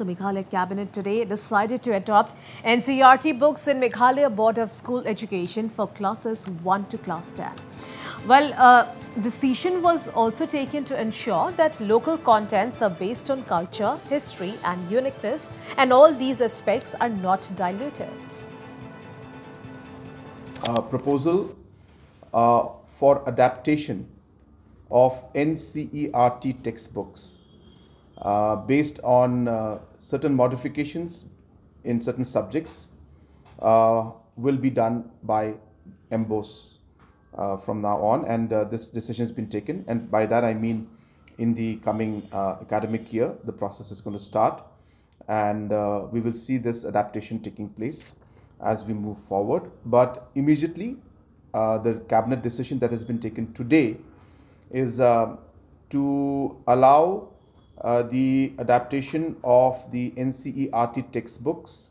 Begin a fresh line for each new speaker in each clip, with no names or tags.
The Meghalaya cabinet today decided to adopt NCERT books in Meghalaya Board of School Education for classes 1 to class 10. Well, uh, the decision was also taken to ensure that local contents are based on culture, history and uniqueness and all these aspects are not diluted.
proposal uh, for adaptation of NCERT textbooks uh, based on uh, certain modifications in certain subjects uh, will be done by MBOSE uh, from now on. And uh, this decision has been taken. And by that I mean in the coming uh, academic year the process is going to start. And we will see this adaptation taking place as we move forward. But immediately the cabinet decision that has been taken today is to allow the adaptation of the NCERT textbooks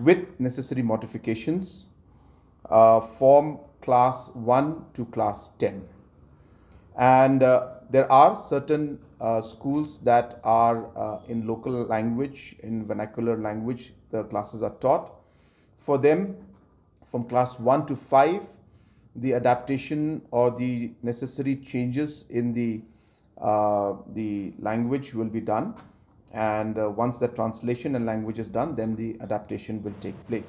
with necessary modifications uh, from class 1 to class 10 and uh, there are certain uh, schools that are uh, in local language in vernacular language the classes are taught. For them from class 1 to 5 the adaptation or the necessary changes in the uh, the language will be done. And uh, once the translation and language is done then the adaptation will take place